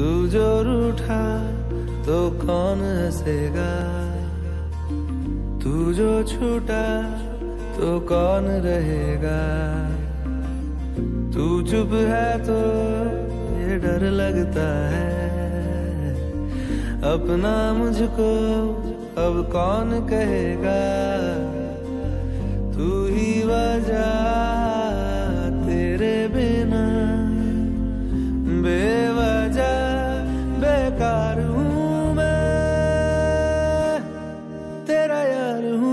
तू जो रूठा तो कौन हंसेगा? तू जो छूटा तो कौन रहेगा? तू चुप है तो ये डर लगता है। अपना मुझको अब कौन कहेगा? तू ही वजह बेकार हूँ मैं तेरा यार हूँ